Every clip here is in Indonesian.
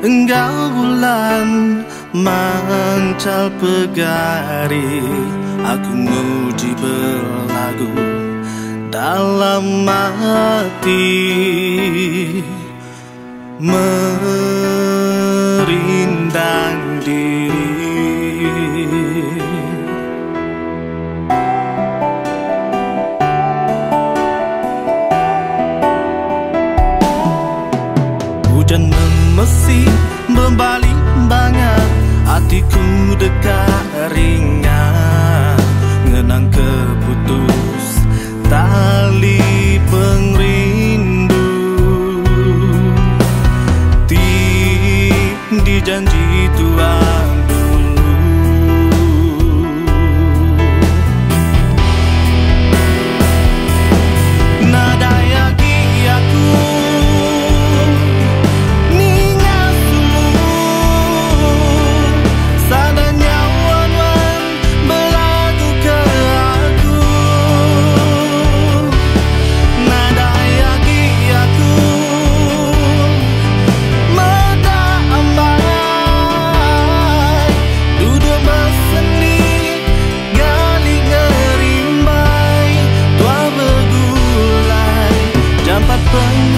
Engkau bulan mancal pegari Aku muji berlagu dalam hati. masih banget Hatiku dekat ringan. Ngenang keputus tali pengrindu. Tindih janji bright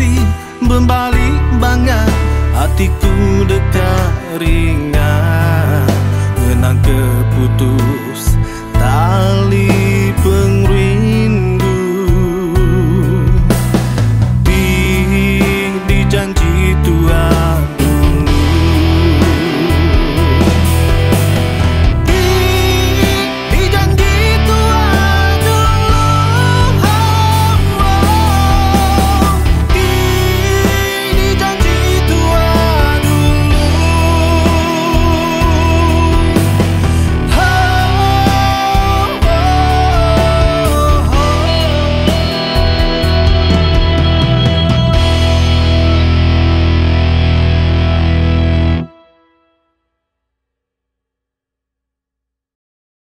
kasih Membalik banget hatiku